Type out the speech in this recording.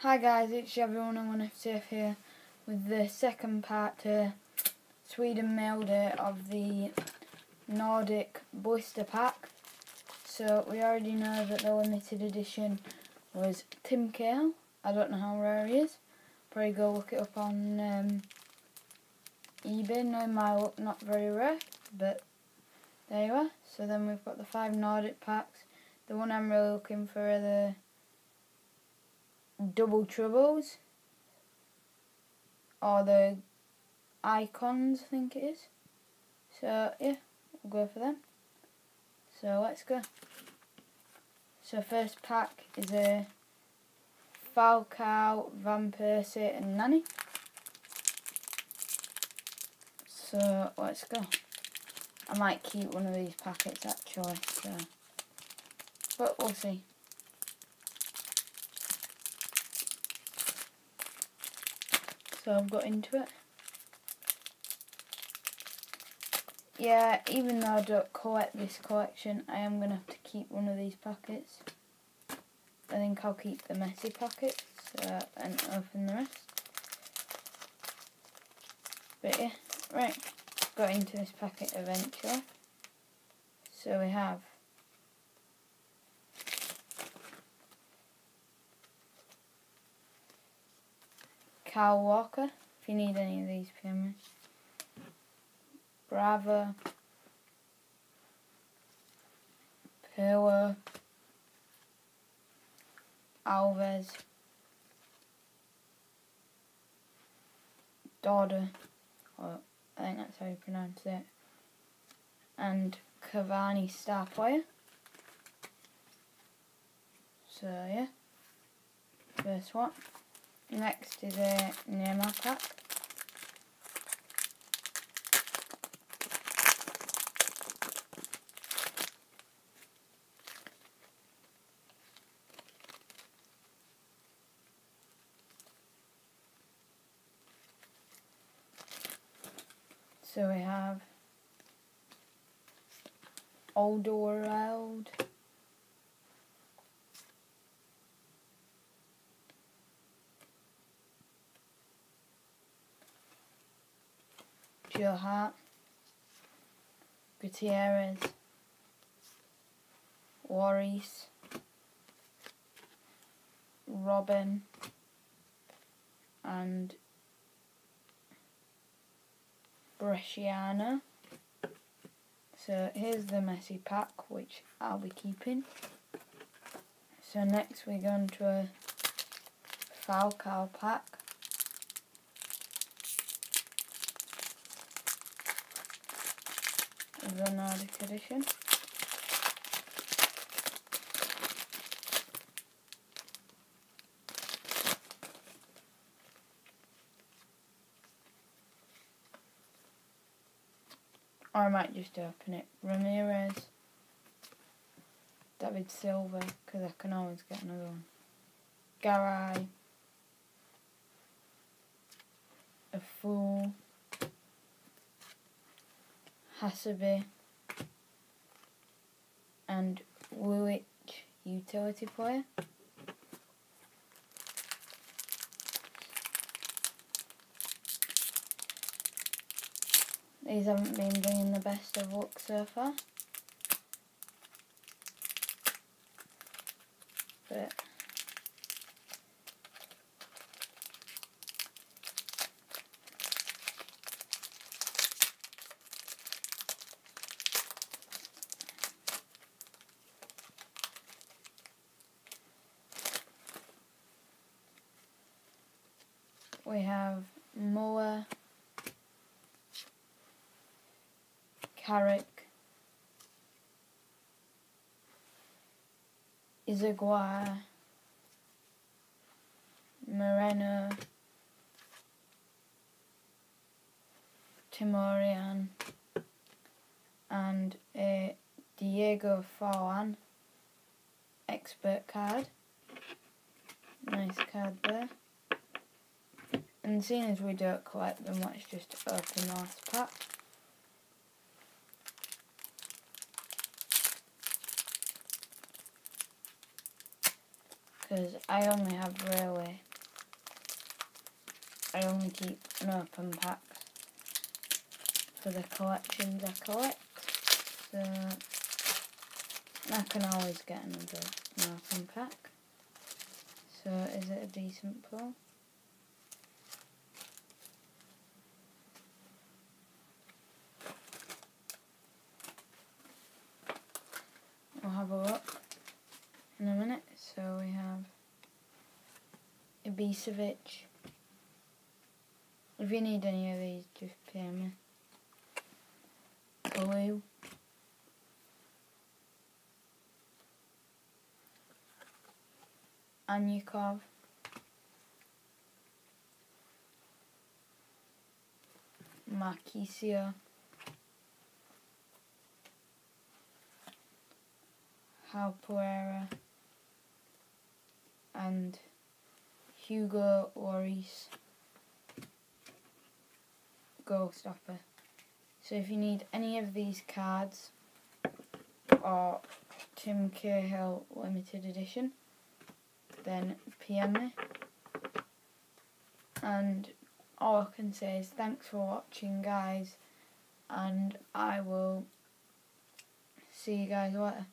Hi guys, it's everyone on FCF here with the second part to Sweden mailed it of the Nordic Booster Pack. So we already know that the limited edition was Tim Cahill. I don't know how rare he is. Probably go look it up on um, eBay. No, my look not very rare, but there you are. So then we've got the five Nordic packs. The one I'm really looking for are the double troubles. Or the icons I think it is. So yeah we'll go for them. So let's go. So first pack is a Falcao, Van Persie and Nani. So let's go. I might keep one of these packets actually so. But we'll see so I've got into it. Yeah, even though I don't collect this collection, I am going to have to keep one of these packets. I think I'll keep the messy packets uh, and open the rest. But yeah, right, got into this packet eventually. So we have Kyle Walker, if you need any of these PM Bravo. Perla. Alves. Dodder. Or I think that's how you pronounce it. And Cavani star player. So yeah. First one. Next is a Neymar pack. So we have Old. Joe Hart, Gutierrez, Warris, Robin, and Bresciano. So here's the messy pack, which I'll be keeping. So next we're going to a Falcao pack. The Nordic edition. Or I might just open it. Ramirez, David Silva, because I can always get another one. Garay, a fool. Hasebe and Woolwich utility player. These haven't been bringing the best of luck so far. But we have Moa, Carrick, Izagua, Moreno, Timorian, and a Diego Forlan expert card. Nice card there. And seeing as we don't collect them, let's just open the last pack. Because I only have railway I only keep an open pack for the collections I collect. So I can always get another open pack. So is it a decent pull? We'll have a look in a minute. So we have Ibisevic. If you need any of these, just PM me. Blue. Anyukov. Marchisio. Halpuera and Hugo Lloris Goal Stopper. So if you need any of these cards or Tim Cahill limited edition then PM me and all I can say is thanks for watching guys and I will see you guys later.